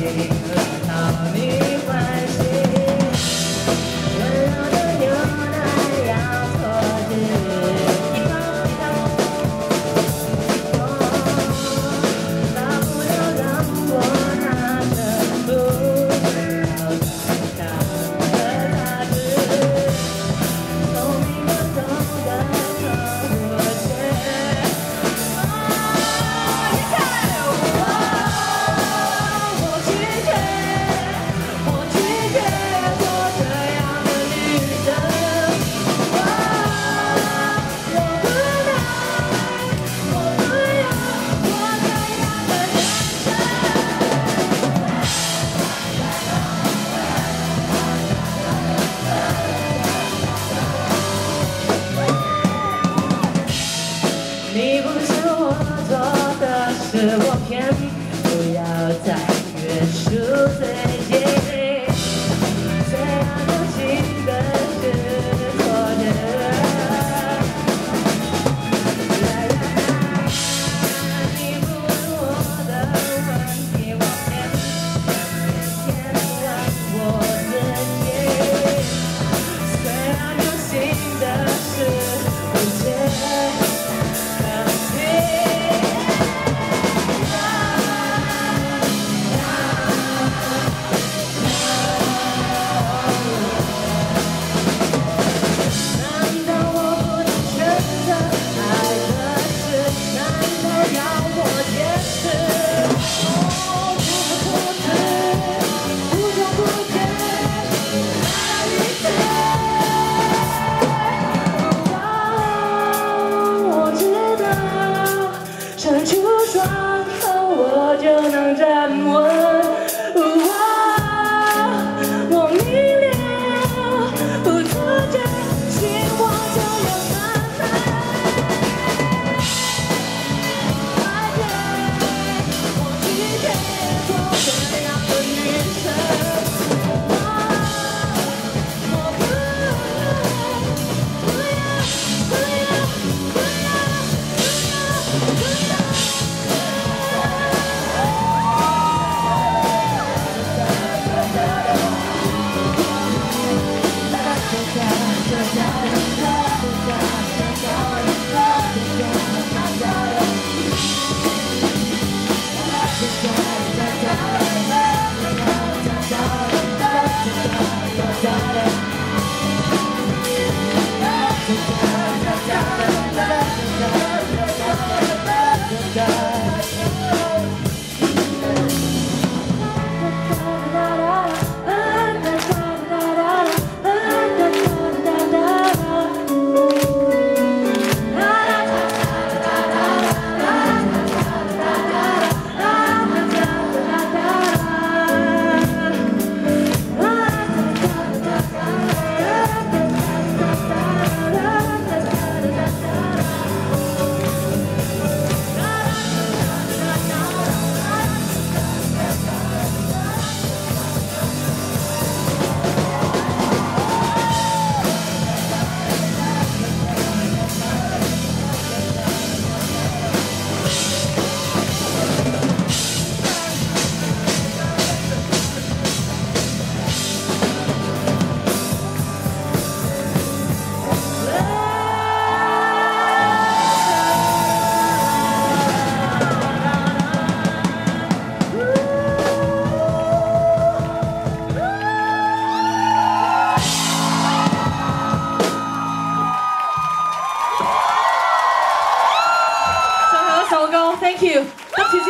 Jai Krishna 不要再约束自就能站稳。Thank you.